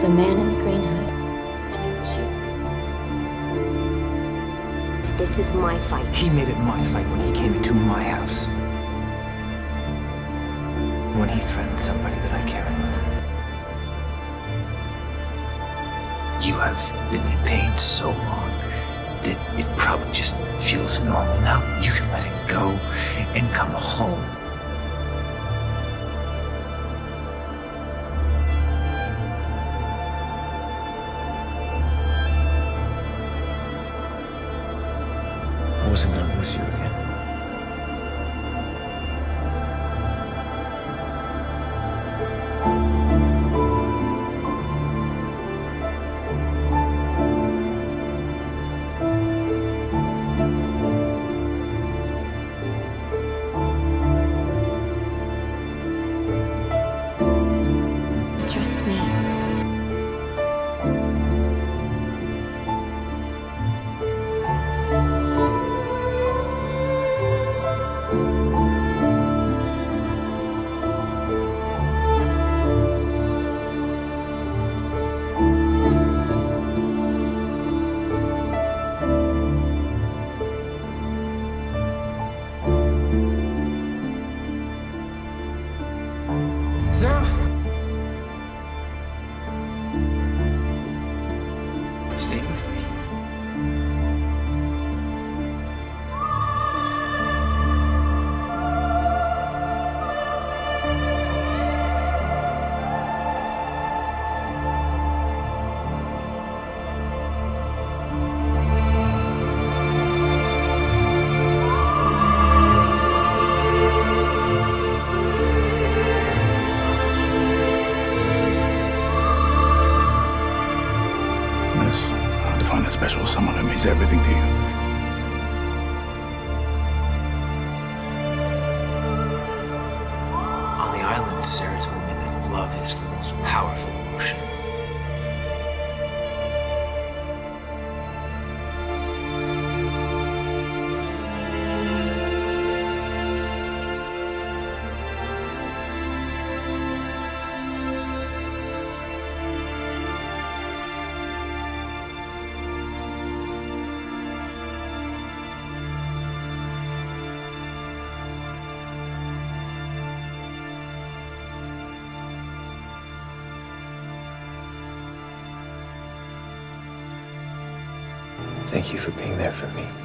The man in the green hood. I knew it was you. This is my fight. He made it my fight when he came into my house. When he threatened somebody that I care about. You have been in pain so long that it probably just feels normal. Now you can let it go and come home. Wasn't gonna lose you again. Special someone who means everything to you. On the island, Sara Thank you for being there for me.